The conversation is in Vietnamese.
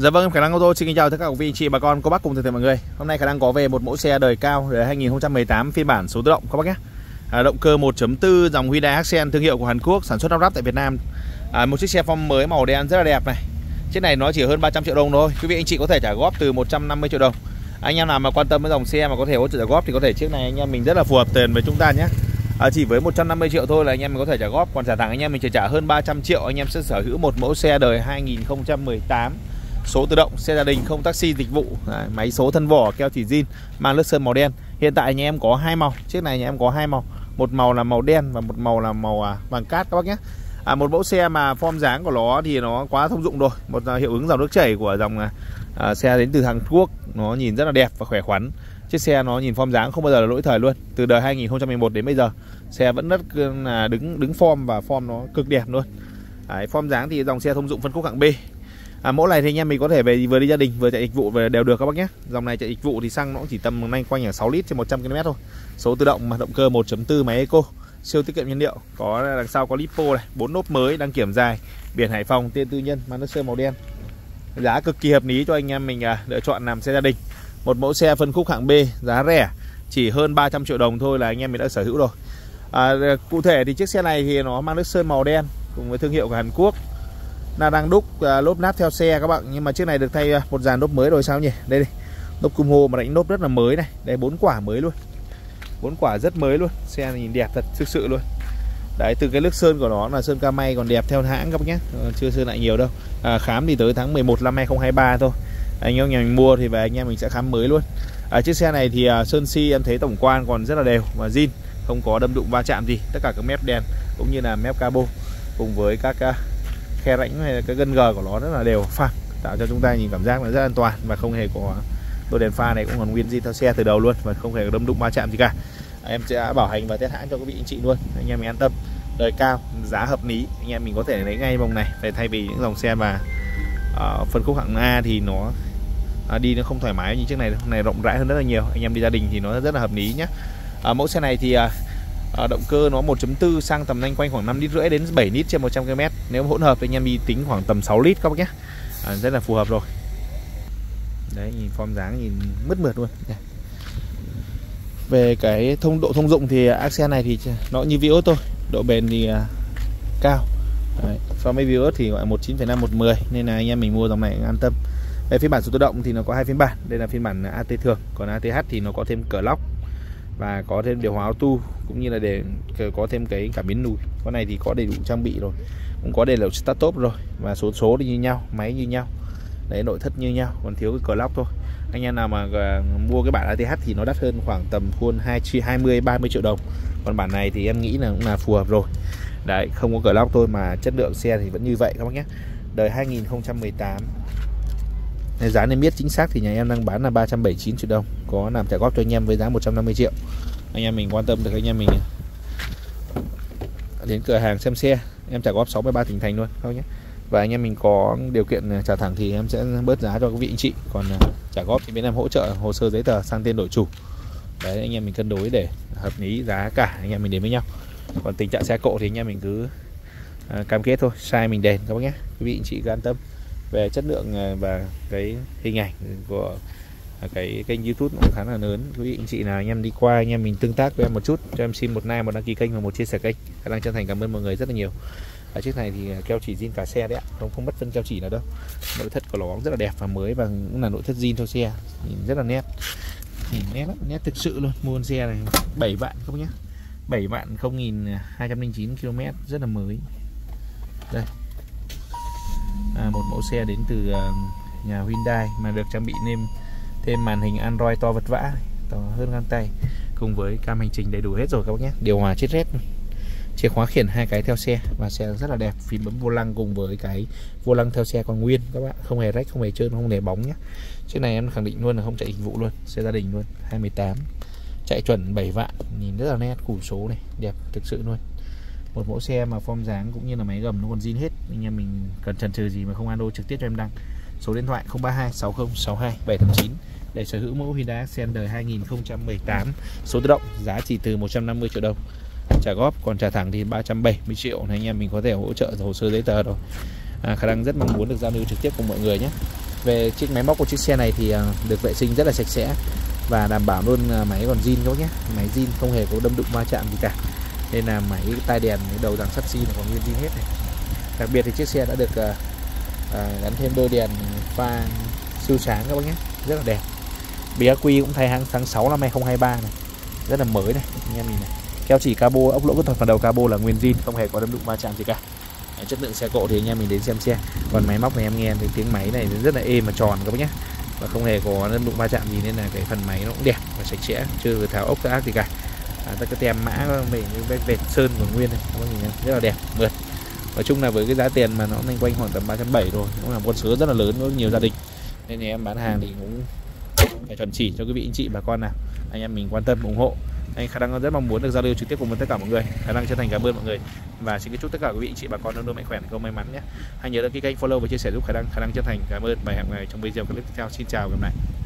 Dạ vâng, khả năng ô tô xin kính chào tất cả quý vị chị bà con cô bác cùng toàn thể mọi người. Hôm nay khả năng có về một mẫu xe đời cao đời 2018 phiên bản số tự động các bác nhé. À, động cơ 1.4 dòng Hyundai Accent thương hiệu của Hàn Quốc sản xuất lắp ráp tại Việt Nam. À, một chiếc xe form mới màu đen rất là đẹp này. Chiếc này nó chỉ hơn 300 triệu đồng thôi. Quý vị anh chị có thể trả góp từ 150 triệu đồng. Anh em nào mà quan tâm với dòng xe mà có thể hỗ trợ trả góp thì có thể chiếc này anh em mình rất là phù hợp tiền với chúng ta nhé. À, chỉ với 150 triệu thôi là anh em mình có thể trả góp còn trả thẳng anh em mình chỉ trả hơn 300 triệu anh em sẽ sở hữu một mẫu xe đời 2018 số tự động xe gia đình không taxi dịch vụ. Đấy, máy số thân vỏ keo chỉ zin mang lớp sơn màu đen. Hiện tại nhà em có hai màu. Chiếc này nhà em có hai màu. Một màu là màu đen và một màu là màu à, vàng cát các bác nhé. À, một mẫu xe mà form dáng của nó thì nó quá thông dụng rồi. Một à, hiệu ứng dòng nước chảy của dòng à, à, xe đến từ Hàn Quốc. Nó nhìn rất là đẹp và khỏe khoắn. Chiếc xe nó nhìn form dáng không bao giờ là lỗi thời luôn. Từ đời 2011 đến bây giờ xe vẫn rất là đứng đứng form và form nó cực đẹp luôn. Đấy, form dáng thì dòng xe thông dụng phân khúc hạng B à, mẫu này thì anh em mình có thể về vừa đi gia đình vừa chạy dịch vụ về đều được các bác nhé. Dòng này chạy dịch vụ thì xăng nó cũng chỉ tầm nhanh quanh ở 6 lít trên 100 km thôi. Số tự động mà động cơ 1.4 máy eco siêu tiết kiệm nhiên liệu. Có đằng sau có lipo này bốn nốt mới đăng kiểm dài biển Hải Phòng tên tư nhân mang nước sơn màu đen. Giá cực kỳ hợp lý cho anh em mình à, lựa chọn làm xe gia đình. Một mẫu xe phân khúc hạng B giá rẻ chỉ hơn 300 triệu đồng thôi là anh em mình đã sở hữu rồi. À, cụ thể thì chiếc xe này thì nó mang nước sơn màu đen cùng với thương hiệu của Hàn Quốc là đang đúc uh, lốp nát theo xe các bạn. Nhưng mà chiếc này được thay à, một dàn lốp mới rồi sao nhỉ? Đây đây lốp cung hô mà đánh lốp rất là mới này. Đây bốn quả mới luôn. Bốn quả rất mới luôn. Xe này nhìn đẹp thật thực sự luôn. Đấy từ cái nước sơn của nó là sơn ca may còn đẹp theo hãng các bác nhé. Ờ, chưa sơn lại nhiều đâu. À, khám thì tới tháng 11 năm 2023 thôi. Anh em nhà mình mua thì về anh em mình sẽ khám mới luôn. À, chiếc xe này thì à, sơn si em thấy tổng quan còn rất là đều và zin không có đâm đụng va chạm gì. Tất cả các mép đèn cũng như là mép cabo cùng với các khe rãnh hay là cái gân gờ của nó rất là đều phẳng tạo cho chúng ta nhìn cảm giác là rất an toàn và không hề có đôi đèn pha này cũng còn nguyên zin theo xe từ đầu luôn và không hề có đâm đụng va chạm gì cả. Em sẽ bảo hành và test hãng cho quý vị anh chị luôn anh em mình an tâm. Đời cao giá hợp lý anh em mình có thể lấy ngay vòng này để thay vì những dòng xe mà uh, phân khúc hạng A thì nó uh, đi nó không thoải mái như chiếc này này rộng rãi hơn rất là nhiều anh em đi gia đình thì nó rất là hợp lý nhé uh, ờ, mẫu xe này thì uh, à, động cơ nó 1.4 sang tầm nhanh quanh khoảng 5 lít rưỡi đến 7 lít trên 100 km nếu hỗn hợp thì anh em đi tính khoảng tầm 6 lít các bác nhé. À, rất là phù hợp rồi. Đấy nhìn form dáng nhìn mứt mượt luôn. Về cái thông độ thông dụng thì axle này thì nó như Vios thôi. Độ bền thì uh, cao. Đấy. so với Vios thì gọi 19,5 110 nên là anh em mình mua dòng này an tâm. Về phiên bản số tự động thì nó có hai phiên bản. Đây là phiên bản AT thường. Còn ATH thì nó có thêm cửa lóc và có thêm điều hòa auto cũng như là để có thêm cái cảm biến lùi. Con này thì có đầy đủ trang bị rồi, cũng có đầy đủ start top rồi và số số thì như nhau, máy như nhau, đấy, nội thất như nhau, còn thiếu cái clock thôi. Anh em nào mà à, mua cái bản ATH thì nó đắt hơn khoảng tầm khuôn 20 30 triệu đồng. Còn bản này thì em nghĩ là cũng là phù hợp rồi. Đấy, không có clock thôi mà chất lượng xe thì vẫn như vậy các bác nhé. Đời 2018 giá nên biết chính xác thì nhà em đang bán là 379 triệu đồng. Có làm trả góp cho anh em với giá 150 triệu. Anh em mình quan tâm được anh em mình. Đến cửa hàng xem xe, em trả góp 63 tỉnh thành luôn, thôi nhé. Và anh em mình có điều kiện à, trả thẳng thì em sẽ bớt giá cho quý vị anh chị. Còn à, trả góp thì bên em hỗ trợ hồ sơ giấy tờ sang tên đổi chủ. Đấy, anh em mình cân đối để hợp lý giá cả, anh em mình đến với nhau. Còn tình trạng xe cộ thì anh em mình cứ à, cam kết thôi, sai mình đền, các bác nhé. Quý vị, anh chị cứ an tâm về chất lượng ờ, và cái hình ảnh của à, cái kênh youtube cũng khá là lớn. Quý vị anh chị nào anh em đi qua, anh em mình tương tác với em một chút, cho em xin một like, một đăng ký kênh và một chia sẻ kênh. Khả năng chân thành cảm ơn mọi người rất là nhiều. Ở chiếc này thì à, keo chỉ zin cả xe đấy ạ. Không không mất phân keo chỉ nào đâu. Nội thất của nó rất là đẹp và mới và cũng là nội thất zin cho xe. Nhìn rất là nét. Nhìn nét lắm, nét thực sự luôn. Mua con xe này 7 vạn không nhá. 7 vạn 0209 km rất là mới. Đây à, một mẫu xe đến từ à, nhà Hyundai mà được trang bị thêm thêm màn hình Android to vật vã to hơn găng tay cùng với cam hành trình đầy đủ hết rồi các bác nhé. Điều hòa chết rét chìa khóa khiển hai cái theo xe và xe rất là đẹp phím bấm vô lăng cùng với cái vô lăng theo xe còn nguyên các bạn không hề rách không hề trơn không hề bóng nhé. Chiếc này em khẳng định luôn là không chạy dịch vụ luôn xe gia đình luôn 28 chạy chuẩn 7 vạn nhìn rất là nét củ số này đẹp thực sự luôn một mẫu xe mà form dáng cũng như là máy gầm nó còn zin hết. Anh em mình cần chần chừ gì mà không alo trực tiếp cho em đăng. Số điện thoại 032 60 62 789 để sở hữu mẫu Hyundai Accent đời 2018 số tự động giá chỉ từ 150 triệu đồng. Trả góp còn trả thẳng thì 370 triệu này anh em mình có thể hỗ trợ hồ sơ giấy tờ rồi. À, khả năng rất mong muốn được giao lưu trực tiếp cùng mọi người nhé. Về chiếc máy móc của chiếc xe này thì à, được vệ sinh rất là sạch sẽ và đảm bảo luôn à, máy còn zin các bác nhé. Máy zin không hề có đâm đụng va chạm gì cả nên là máy tai đèn đầu đằng sắt xi là còn nguyên zin hết này. Đặc biệt thì chiếc xe đã được à, à, gắn thêm đôi đèn pha siêu sáng các bác nhé. Rất là đẹp. BRQ cũng thay hãng tháng 6 năm 2023 này. Rất là mới này anh em nhìn này. Keo chỉ cabo ốc lỗ kỹ thuật phần đầu cabo là nguyên zin không hề có đâm đụng va chạm gì cả. Chất lượng xe cộ thì anh em mình đến xem xe. Còn máy móc này em nghe thì tiếng máy này rất là êm và tròn các bác nhé. Và không hề có đâm đụng va chạm gì nên là cái phần máy nó cũng đẹp và sạch sẽ chưa tháo ốc ác gì cả à, tất cái tem mã mình cái vệt sơn còn nguyên này các bác nhìn rất là đẹp mượt. Nói chung là với cái giá tiền mà nó nên quanh khoảng tầm 370 rồi cũng là một con số rất là lớn với nhiều gia đình. Nên thì em bán hàng thì cũng phải chuẩn chỉ cho quý vị anh chị bà con nào. Anh em mình quan tâm ủng hộ. Anh khả năng rất mong muốn được giao lưu trực tiếp cùng với tất cả mọi người khả năng chân thành cảm ơn mọi người. Và xin kính chúc tất cả quý vị anh chị bà con luôn luôn mạnh khỏe câu may mắn nhé. Hãy nhớ đăng ký kênh follow và chia sẻ giúp khả năng khả năng chân thành. Cảm ơn và hẹn gặp lại trong video clip tiếp theo. Xin chào và gặp lại.